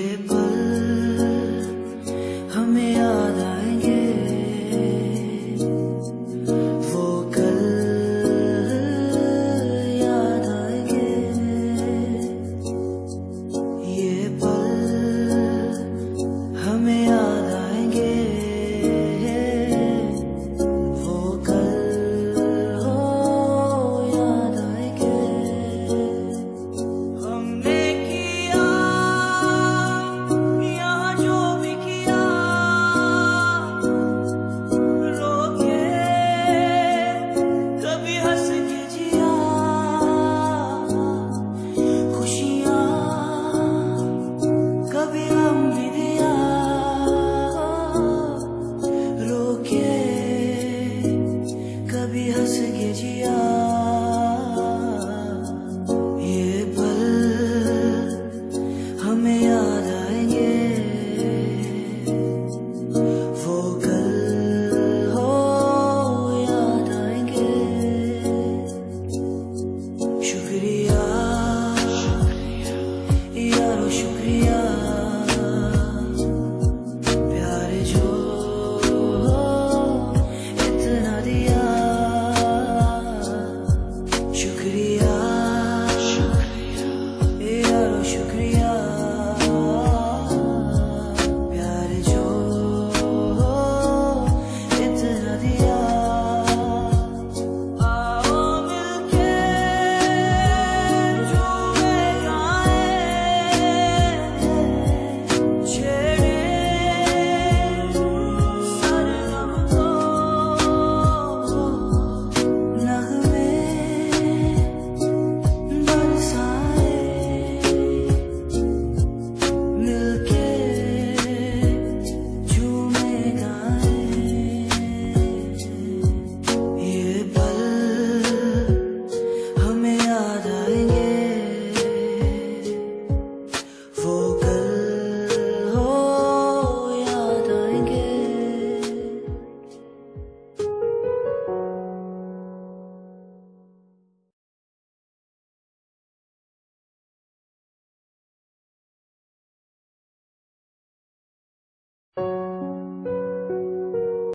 depois.